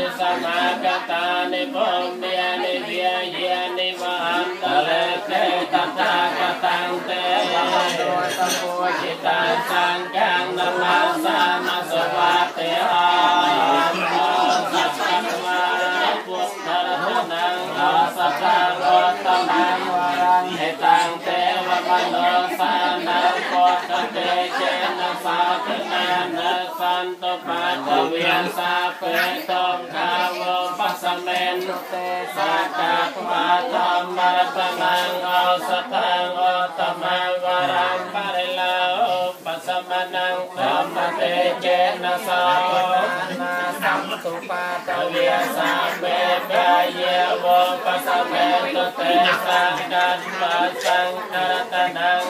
นิสมาคตานิพมเมียนิเวียเยียนิมหันตะเลเตตัตาคตังเตวะโตตะโพจิตาสังฆังนามาสานาสวัสติหาสัพพะวาพุทธรัตนังอาสัพพะโรตมังวรังเหตังเตวะมโนสานังโพธเตเจนะสาธนานะ สันตุปัตเวียนสาเปตมขาวปัสเมนเตสักกะปะธรรมรัตนังอสัพพังโอตมังวรังปริลาปัสสมนังธรรมเตเจนะสานาสัมตุปัตตเวียนสาเปกายเยวปัสสเมนตุเตสักกะปะสังฆรัตนัง